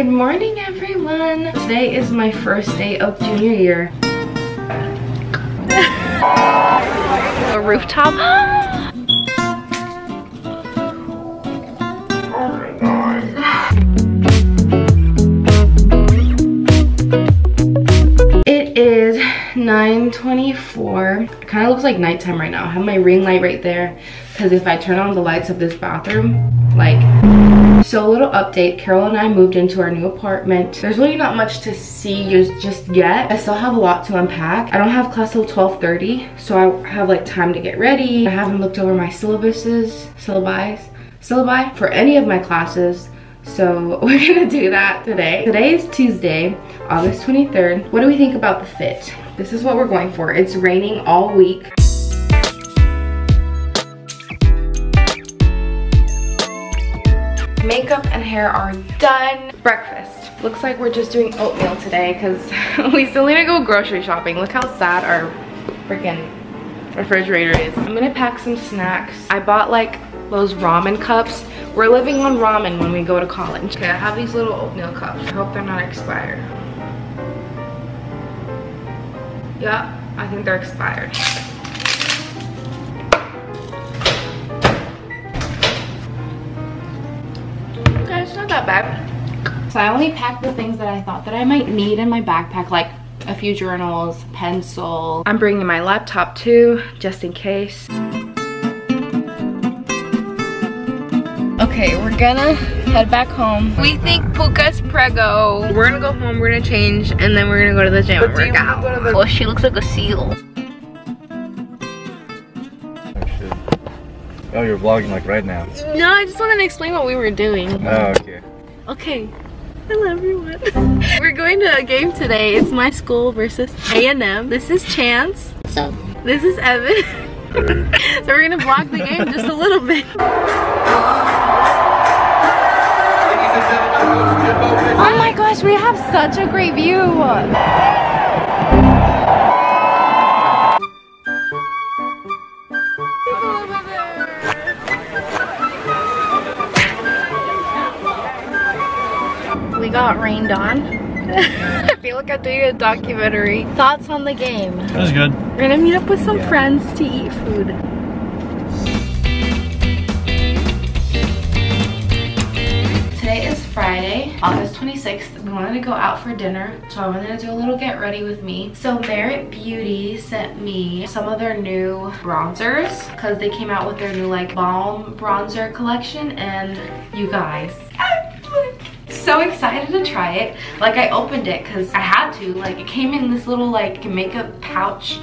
Good morning, everyone. Today is my first day of junior year. A rooftop. It is 9.24. It kind of looks like nighttime right now. I have my ring light right there because if I turn on the lights of this bathroom, like, so a little update. Carol and I moved into our new apartment. There's really not much to see just yet. I still have a lot to unpack. I don't have class till 12.30, so I have like time to get ready. I haven't looked over my syllabuses, syllabi, syllabi for any of my classes. So we're gonna do that today. Today is Tuesday, August 23rd. What do we think about the fit? This is what we're going for. It's raining all week. Makeup and hair are done. Breakfast. Looks like we're just doing oatmeal today because we still need to go grocery shopping. Look how sad our freaking refrigerator is. I'm gonna pack some snacks. I bought like those ramen cups. We're living on ramen when we go to college. Okay, I have these little oatmeal cups. I hope they're not expired. Yeah, I think they're expired. Okay, it's not that bad. So I only packed the things that I thought that I might need in my backpack, like a few journals, pencil. I'm bringing my laptop too, just in case. Okay, we're gonna head back home. We think Puka's prego. We're gonna go home, we're gonna change, and then we're gonna go to the gym and work out. Oh, she looks like a seal. Oh, you're vlogging like right now. No, I just wanted to explain what we were doing. Oh, okay. Okay. Hello everyone. we're going to a game today. It's my school versus A&M. This is Chance. So, This is Evan. so we're gonna vlog the game just a little bit. Oh my gosh, we have such a great view. Rained on. I feel like I'm doing a documentary. Thoughts on the game? That was good. We're gonna meet up with some friends to eat food. Today is Friday, August 26th. We wanted to go out for dinner, so I wanted to do a little get ready with me. So Merit Beauty sent me some of their new bronzers because they came out with their new like balm bronzer collection and you guys, so excited to try it. Like I opened it because I had to. Like it came in this little like makeup pouch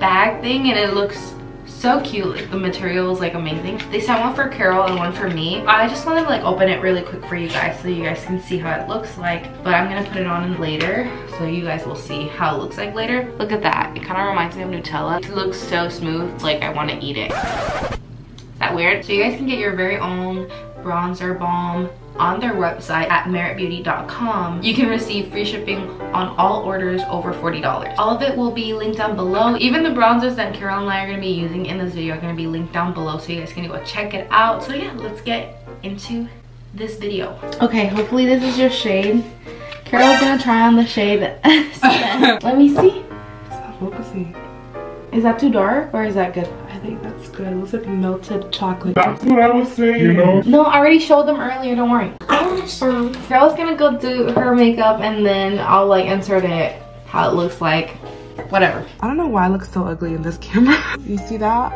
bag thing and it looks so cute. Like the material is like amazing. They sent one for carol and one for me. I just wanted to like open it really quick for you guys so you guys can see how it looks like but i'm gonna put it on later so you guys will see how it looks like later. Look at that. It kind of reminds me of nutella. It looks so smooth like i want to eat it. Is that weird? So you guys can get your very own bronzer balm on their website at meritbeauty.com. You can receive free shipping on all orders over $40. All of it will be linked down below. Even the bronzers that Carol and I are going to be using in this video are going to be linked down below so you guys can go check it out. So yeah, let's get into this video. Okay, hopefully this is your shade. Carol's going to try on the shade. Let me see. It's focusing. Is that too dark or is that good? I think that's good. It looks like melted chocolate. That's what I was saying. You know? No, I already showed them earlier, don't worry. I understand. Carol's gonna go do her makeup and then I'll like insert it how it looks like. Whatever. I don't know why it looks so ugly in this camera. you see that?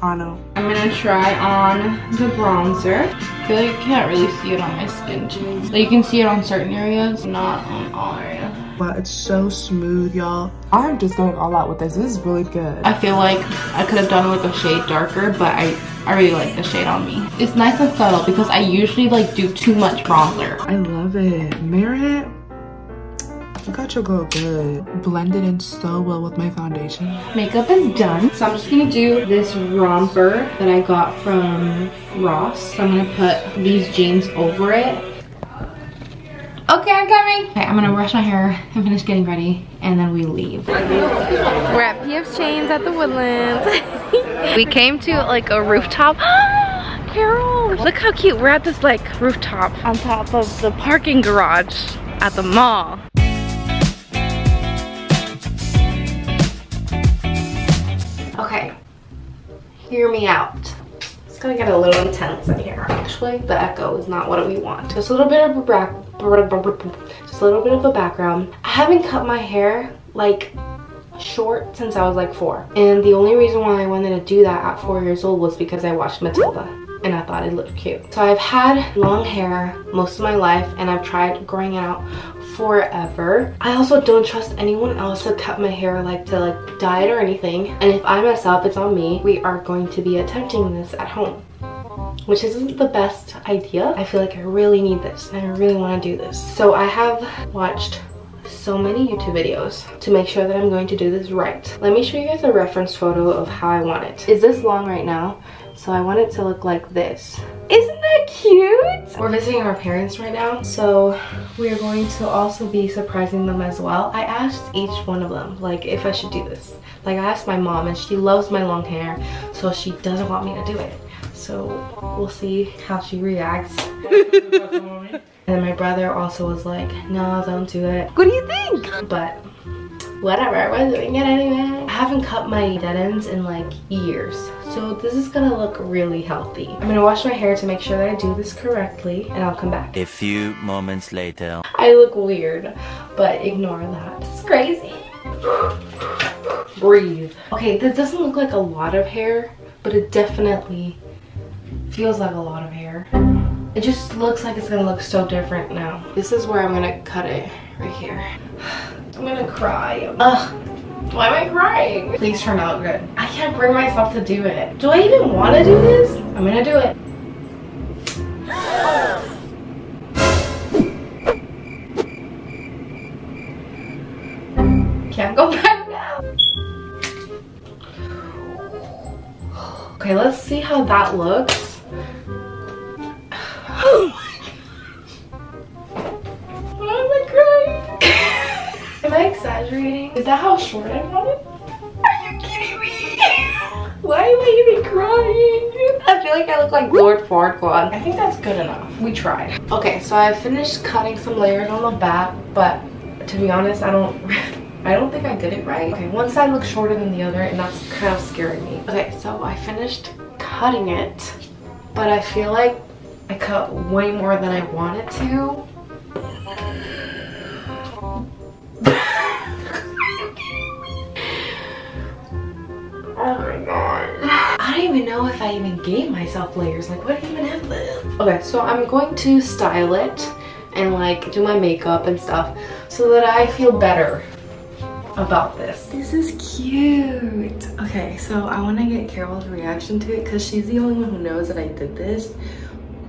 I know. I'm gonna try on the bronzer. I feel like you can't really see it on my skin too. Like you can see it on certain areas, not on all areas. But it's so smooth, y'all. I'm just going all out with this. This is really good. I feel like I could have done like a shade darker, but I I really like the shade on me. It's nice and subtle because I usually like do too much bronzer. I love it. Merit, you got your girl good. Blended in so well with my foundation. Makeup is done. So I'm just gonna do this romper that I got from Ross. So I'm gonna put these jeans over it. Okay, I'm coming. Okay, I'm gonna brush my hair and finish getting ready and then we leave. We're at PF Chang's at the Woodlands. we came to like a rooftop. Carol. Look how cute. We're at this like rooftop on top of the parking garage at the mall. Okay, hear me out. It's gonna get a little intense in here. Actually, the echo is not what we want. Just a little bit of a just a little bit of a background. I haven't cut my hair like short since I was like four. And the only reason why I wanted to do that at four years old was because I watched Matilda and I thought it looked cute. So I've had long hair most of my life and I've tried growing it out forever. I also don't trust anyone else to cut my hair like to like dye it or anything. And if I mess up, it's on me. We are going to be attempting this at home which isn't the best idea. I feel like I really need this and I really want to do this. So I have watched so many YouTube videos to make sure that I'm going to do this right. Let me show you guys a reference photo of how I want it. Is this long right now? So I want it to look like this. Isn't that cute? We're visiting our parents right now, so we are going to also be surprising them as well. I asked each one of them, like, if I should do this. Like, I asked my mom, and she loves my long hair, so she doesn't want me to do it. So we'll see how she reacts. and my brother also was like, no, don't do it. What do you think? But whatever, we're doing it anyway. I haven't cut my dead ends in like years. So this is gonna look really healthy. I'm gonna wash my hair to make sure that I do this correctly and I'll come back. A few moments later. I look weird, but ignore that. It's crazy. Breathe. Okay, this doesn't look like a lot of hair, but it definitely feels like a lot of hair. It just looks like it's gonna look so different now. This is where I'm gonna cut it, right here. I'm gonna cry. Ugh. Why am I crying? Please turn out good. I can't bring myself to do it. Do I even want to do this? I'm gonna do it. Can't go back now. Okay, let's see how that looks. Is that how short I want it? Are you kidding me? Why am I even crying? I feel like I look like Lord Farquaad. I think that's good enough. We tried. Okay, so I finished cutting some layers on the back, but to be honest, I don't I don't think I did it right. Okay, one side looks shorter than the other and that's kind of scaring me. Okay, so I finished cutting it, but I feel like I cut way more than I wanted to. even know if I even gave myself layers. Like, what even is this? Okay, so I'm going to style it and like do my makeup and stuff so that I feel better about this. This is cute. Okay, so I want to get Carol's reaction to it because she's the only one who knows that I did this,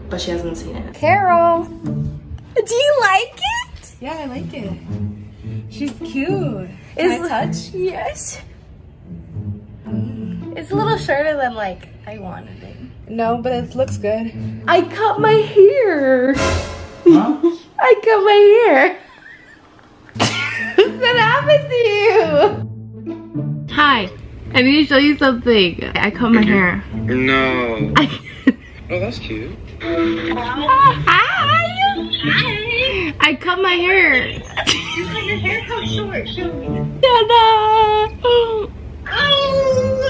but she hasn't seen it. Carol, do you like it? Yeah, I like it. She's cute. Is Can I touch? Yes. It's a little shorter than like I wanted it. No, but it looks good. I cut my hair. Huh? I cut my hair. what happened to you? Hi. I need to show you something. I cut my hair. No. I Oh, that's cute. Hi. I cut my hair. You cut your hair how short? Show me. Ta-da! Oh!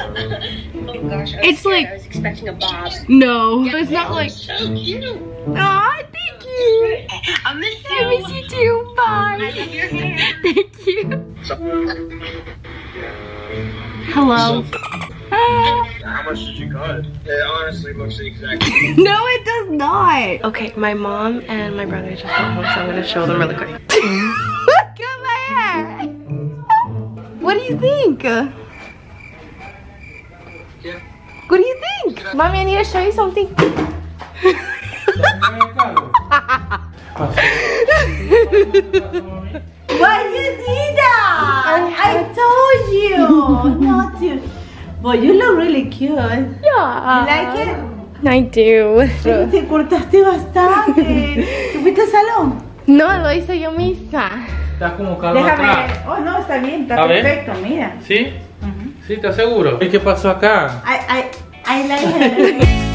Oh gosh, I It's scared. like- I was expecting a bob. No, it's not like. So cute. Aw, thank you. I miss you. I miss you too. I Bye. love your hair. Thank you. Hello. Hi. Ah. how much did you cut? It honestly looks exactly. No, it does not. Okay, my mom and my brother just got home, so I'm gonna show them really quick. Look at my hair. What do you think? You? Mommy, I need to show you something. Why you did that? I told you not to. But you look really cute. You Yeah. like it? I do. Te cortaste bastante. ¿Te fuiste al salón? No, lo hice yo misma. Estás como calma Déjame atrás. ver. Oh, no, está bien, está perfecto, mira. ¿Sí? ¿Sí? ¿Estás seguro? ¿Y qué pasó acá? I, I, I like it.